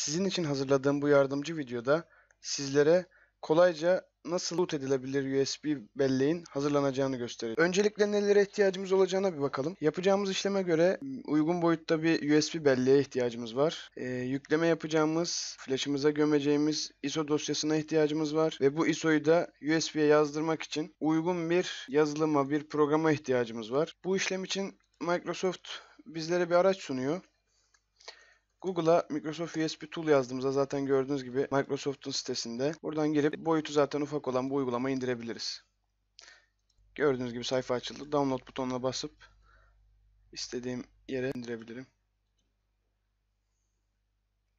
Sizin için hazırladığım bu yardımcı videoda sizlere kolayca nasıl boot edilebilir USB belleğin hazırlanacağını göstereceğim. Öncelikle nelere ihtiyacımız olacağına bir bakalım. Yapacağımız işleme göre uygun boyutta bir USB belleğe ihtiyacımız var. Ee, yükleme yapacağımız, flash'ımıza gömeceğimiz ISO dosyasına ihtiyacımız var. Ve bu ISO'yu da USB'ye yazdırmak için uygun bir yazılıma, bir programa ihtiyacımız var. Bu işlem için Microsoft bizlere bir araç sunuyor. Google'a Microsoft USB Tool yazdığımızda zaten gördüğünüz gibi Microsoft'un sitesinde buradan girip boyutu zaten ufak olan bu uygulamayı indirebiliriz. Gördüğünüz gibi sayfa açıldı. Download butonuna basıp istediğim yere indirebilirim.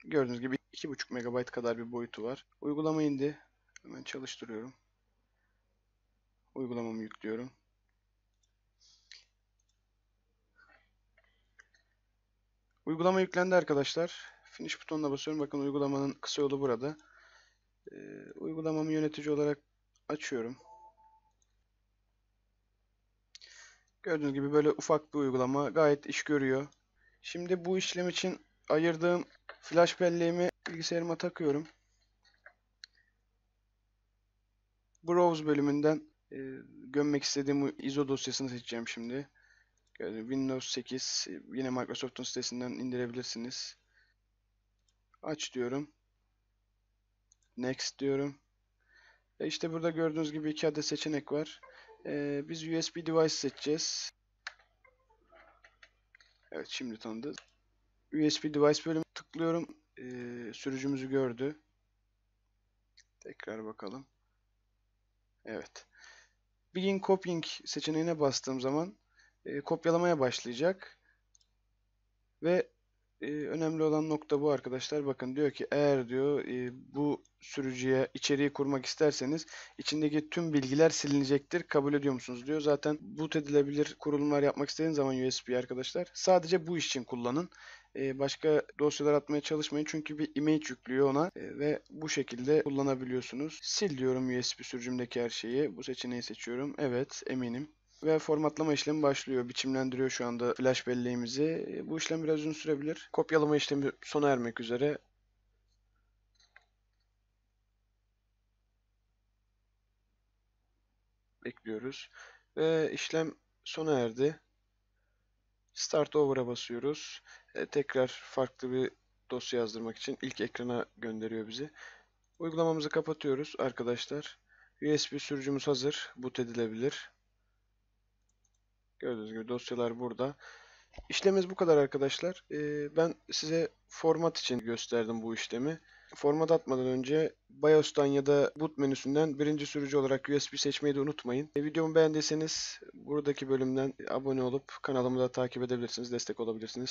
Gördüğünüz gibi 2.5 MB kadar bir boyutu var. Uygulama indi. Hemen çalıştırıyorum. Uygulamamı yüklüyorum. Uygulama yüklendi arkadaşlar. Finish butonuna basıyorum. Bakın uygulamanın kısa yolu burada. Ee, uygulamamı yönetici olarak açıyorum. Gördüğünüz gibi böyle ufak bir uygulama. Gayet iş görüyor. Şimdi bu işlem için ayırdığım flash belleğimi bilgisayarıma takıyorum. Browse bölümünden e, gömmek istediğim ISO dosyasını seçeceğim şimdi. Yani Windows 8 yine Microsoft'un sitesinden indirebilirsiniz. Aç diyorum. Next diyorum. E işte burada gördüğünüz gibi iki adet seçenek var. E, biz USB device seçeceğiz. Evet şimdi tanıdı. USB device bölümü tıklıyorum. E, sürücümüzü gördü. Tekrar bakalım. Evet. Begin copying seçeneğine bastığım zaman e, kopyalamaya başlayacak. Ve e, önemli olan nokta bu arkadaşlar. Bakın diyor ki eğer diyor e, bu sürücüye içeriği kurmak isterseniz içindeki tüm bilgiler silinecektir. Kabul ediyor musunuz diyor. Zaten boot edilebilir kurulumlar yapmak istediğiniz zaman USB arkadaşlar sadece bu iş için kullanın. E, başka dosyalar atmaya çalışmayın. Çünkü bir image yüklüyor ona e, ve bu şekilde kullanabiliyorsunuz. Sil diyorum USB sürücümdeki her şeyi. Bu seçeneği seçiyorum. Evet eminim ve formatlama işlemi başlıyor. Biçimlendiriyor şu anda flash belleğimizi. E, Bu işlem biraz uzun sürebilir. Kopyalama işlemi sona ermek üzere. Bekliyoruz. Ve işlem sona erdi. Start Over'a basıyoruz. E, tekrar farklı bir dosya yazdırmak için ilk ekrana gönderiyor bizi. Uygulamamızı kapatıyoruz arkadaşlar. USB sürücümüz hazır. Boot edilebilir. Gördüğünüz gibi dosyalar burada. İşlemimiz bu kadar arkadaşlar. Ee, ben size format için gösterdim bu işlemi. Format atmadan önce BIOS'tan ya da boot menüsünden birinci sürücü olarak USB seçmeyi de unutmayın. E, videomu beğendiyseniz buradaki bölümden abone olup kanalımı da takip edebilirsiniz, destek olabilirsiniz.